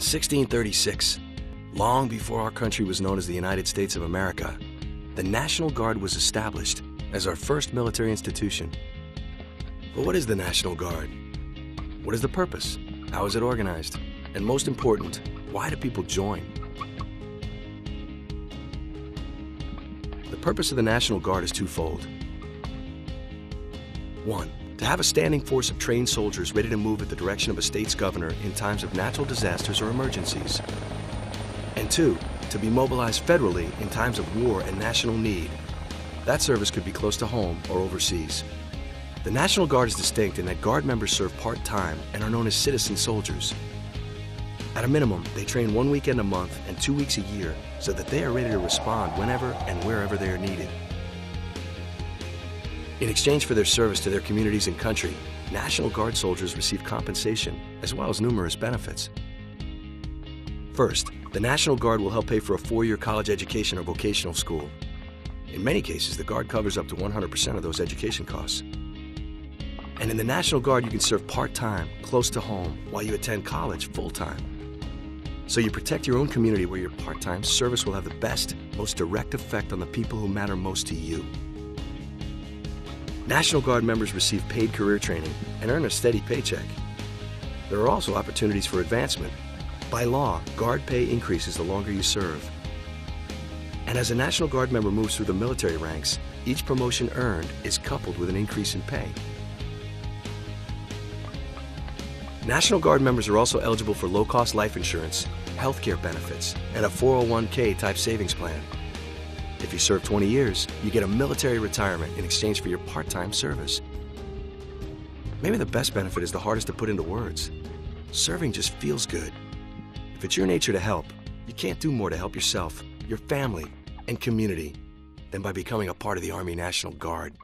In 1636, long before our country was known as the United States of America, the National Guard was established as our first military institution. But what is the National Guard? What is the purpose? How is it organized? And most important, why do people join? The purpose of the National Guard is twofold. One, to have a standing force of trained soldiers ready to move at the direction of a state's governor in times of natural disasters or emergencies. And two, to be mobilized federally in times of war and national need. That service could be close to home or overseas. The National Guard is distinct in that Guard members serve part-time and are known as citizen soldiers. At a minimum, they train one weekend a month and two weeks a year so that they are ready to respond whenever and wherever they are needed. In exchange for their service to their communities and country, National Guard soldiers receive compensation as well as numerous benefits. First, the National Guard will help pay for a four-year college education or vocational school. In many cases, the Guard covers up to 100% of those education costs. And in the National Guard, you can serve part-time, close to home, while you attend college full-time. So you protect your own community where your part-time service will have the best, most direct effect on the people who matter most to you. National Guard members receive paid career training and earn a steady paycheck. There are also opportunities for advancement. By law, Guard pay increases the longer you serve. And as a National Guard member moves through the military ranks, each promotion earned is coupled with an increase in pay. National Guard members are also eligible for low-cost life insurance, healthcare benefits, and a 401k type savings plan. If you serve 20 years, you get a military retirement in exchange for your part-time service. Maybe the best benefit is the hardest to put into words. Serving just feels good. If it's your nature to help, you can't do more to help yourself, your family, and community than by becoming a part of the Army National Guard.